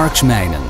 Marksmijnen.